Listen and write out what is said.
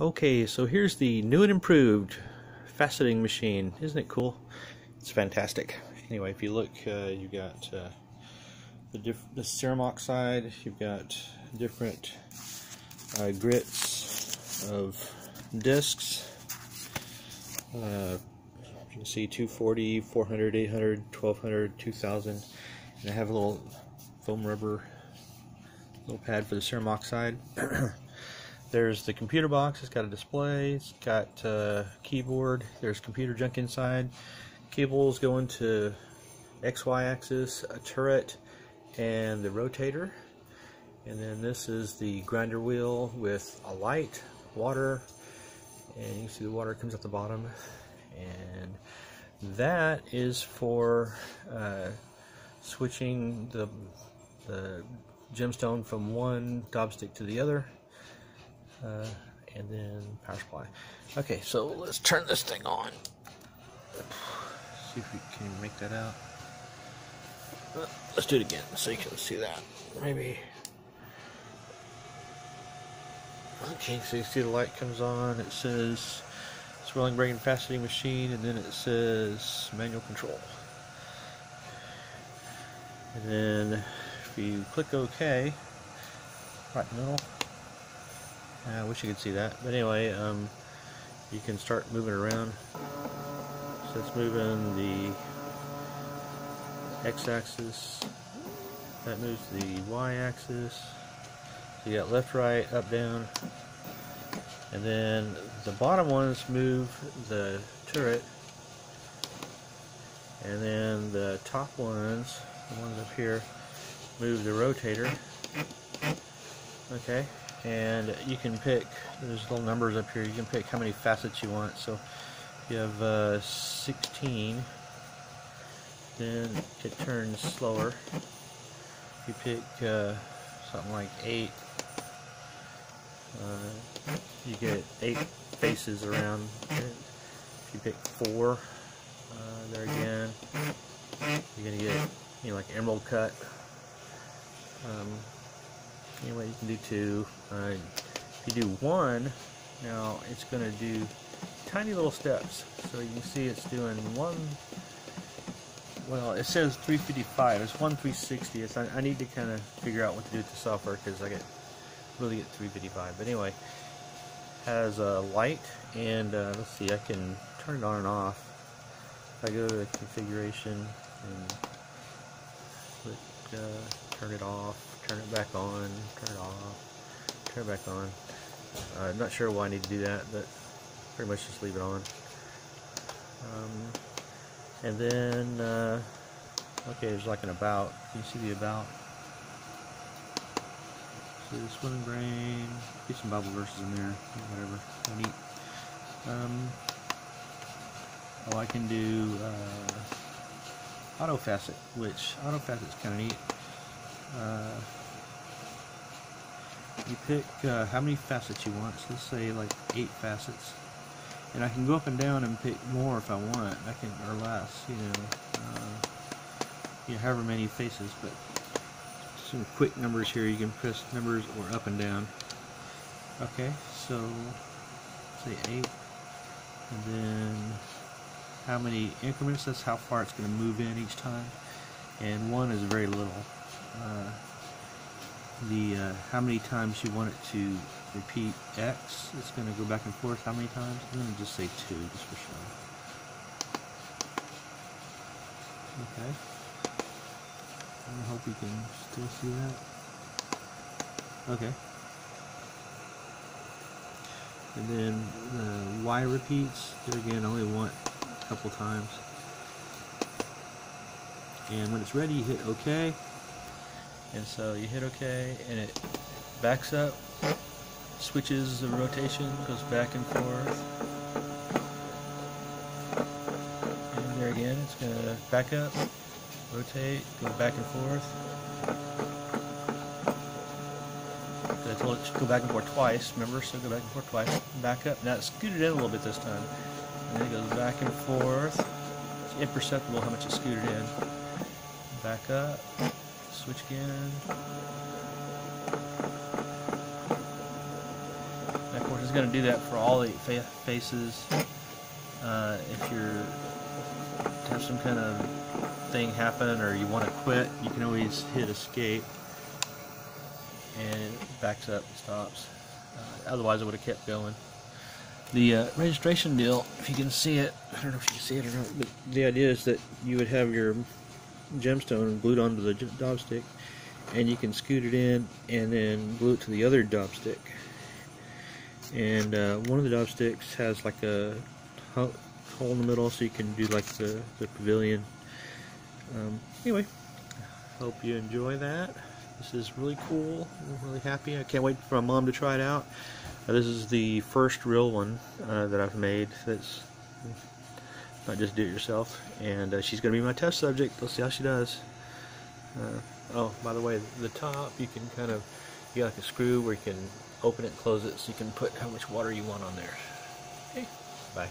Okay, so here's the new and improved faceting machine. Isn't it cool? It's fantastic. Anyway, if you look, uh, you've got uh, the, the cerium oxide, you've got different uh, grits of discs. Uh, you can see 240, 400, 800, 1200, 2000. And I have a little foam rubber little pad for the cerium oxide. There's the computer box, it's got a display, it's got a uh, keyboard, there's computer junk inside. Cables going to XY axis, a turret, and the rotator. And then this is the grinder wheel with a light, water, and you see the water comes at the bottom. And that is for uh, switching the, the gemstone from one stick to the other. Uh, and then power supply. Okay, so let's turn this thing on. See if we can make that out. Uh, let's do it again so you can see that. Maybe. Okay, so you see the light comes on. It says swelling, breaking, faceting machine, and then it says manual control. And then if you click OK, right in the middle, I wish you could see that. But anyway, um, you can start moving around. So it's moving the x-axis. That moves the y-axis. So you got left, right, up, down. And then the bottom ones move the turret. And then the top ones, the ones up here, move the rotator. Okay, and you can pick, there's little numbers up here, you can pick how many facets you want. So you have uh, 16, then it turns slower. If you pick uh, something like 8, uh, you get 8 faces around it. If you pick 4, uh, there again, you're to get you know, like emerald cut. Um, anyway, you can do two. Uh, if you do one, now it's going to do tiny little steps. So you can see it's doing one. Well, it says 355. It's one 360. It's, I, I need to kind of figure out what to do with the software because I get really get 355. But anyway, has a light and uh, let's see, I can turn it on and off. If I go to configuration and click, uh, turn it off, turn it back on, turn it off, turn it back on. Uh, I'm not sure why I need to do that, but pretty much just leave it on. Um, and then, uh, okay, there's like an about. Can you see the about? So the Swirling Brain, get some Bible verses in there, whatever, neat. Um, oh, I can do uh, auto facet, which auto facet is kind of neat. Uh, you pick uh, how many facets you want. So let's say like eight facets, and I can go up and down and pick more if I want. I can or less, you know, uh, you know, however many faces. But some quick numbers here. You can press numbers or up and down. Okay, so say eight, and then how many increments? That's how far it's going to move in each time, and one is very little. Uh, the uh, how many times you want it to repeat X. It's going to go back and forth how many times? I'm going to just say two, just for show. Okay. I hope you can still see that. Okay. And then the Y repeats, there again, only want a couple times. And when it's ready, you hit OK and so you hit OK and it backs up switches the rotation goes back and forth. And there again it's going to back up rotate go back and forth. I told it to go back and forth twice remember? So go back and forth twice back up. Now scoot it in a little bit this time. And then it goes back and forth. It's imperceptible how much it scooted in. Back up switch again. And of course, it's going to do that for all the fa faces. Uh, if you're have some kind of thing happen or you want to quit, you can always hit escape and it backs up and stops. Uh, otherwise, it would have kept going. The uh, registration deal, if you can see it, I don't know if you can see it or not, but the idea is that you would have your gemstone glued onto the dop stick and you can scoot it in and then glue it to the other dop stick. And uh, one of the dop sticks has like a hole in the middle so you can do like the, the pavilion. Um, anyway, hope you enjoy that. This is really cool. I'm really happy. I can't wait for my mom to try it out. Uh, this is the first real one uh, that I've made that's just do it yourself. And uh, she's going to be my test subject. Let's see how she does. Uh, oh, by the way, the top you can kind of, you got like a screw where you can open it and close it so you can put how much water you want on there. Okay, bye.